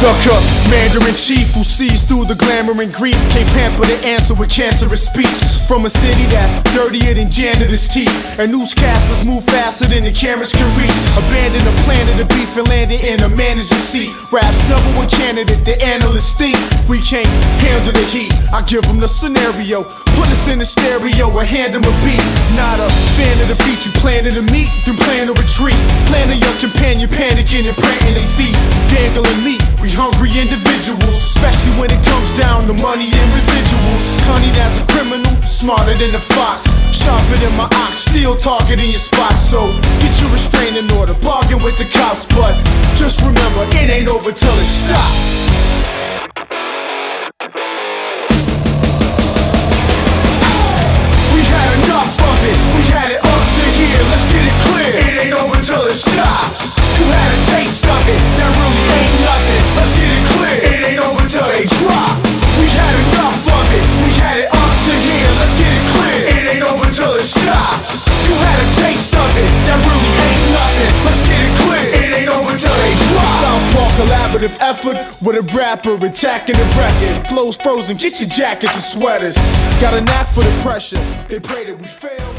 The commander in chief who sees through the glamour and grief can't pamper the answer with cancerous speech from a city that's dirtier than janitor's teeth. And newscasters move faster than the cameras can reach. Abandon the planet of beef and landed in a manager's seat. Rap's number one candidate, the analysts think we can't handle the heat. I give them the scenario, put us in the stereo and hand them a beat. Not a fan of the beat, you planning to meet, then plan to retreat. Plan a your companion panicking and planting their feet. Dangling meat, we hungry individuals, especially when it comes down to money and residuals. Cunning as a criminal, smarter than a fox, sharper than my ox, still targeting your spot. So get your restraining order, bargain with the cops, but just remember it ain't over till it stops. Stops. You had a taste of it. That really ain't nothing. Let's get it clear. It ain't over till they drop. Southpaw collaborative effort with a rapper attacking the record. Flows frozen. Get your jackets and sweaters. Got a knack for the pressure. They pray that we fail.